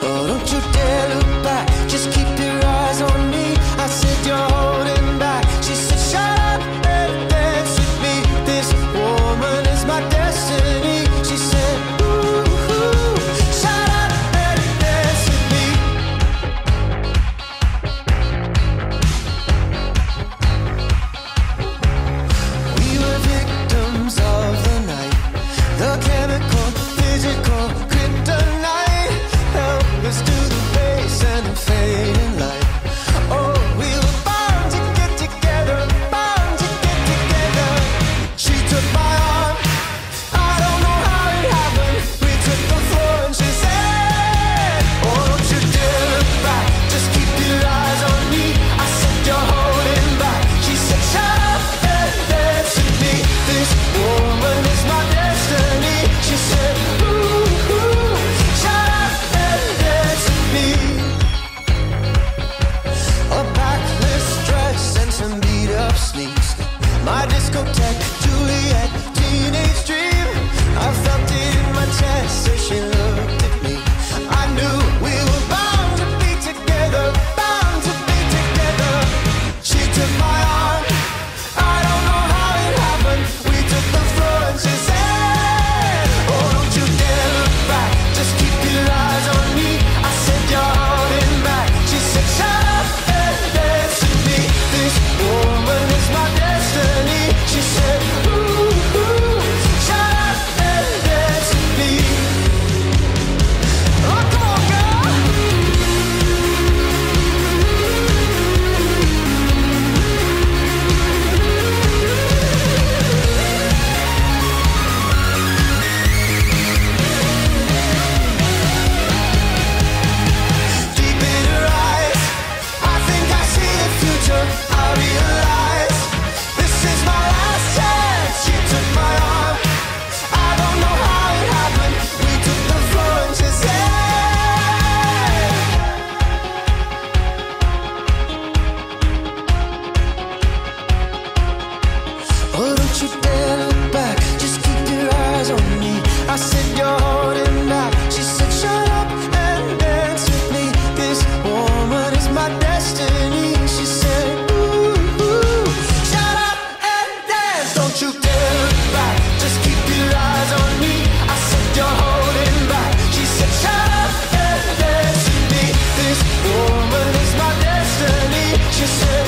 Oh, don't you dare look back, just keep your eyes. Discotheque, you dare look back. Just keep your eyes on me. I said you're holding back. She said, Shut up and dance with me. This woman is my destiny. She said, Ooh, ooh, shut up and dance. Don't you dare look back. Just keep your eyes on me. I said you're holding back. She said, Shut up and dance with me. This woman is my destiny. She said.